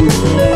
Ooh.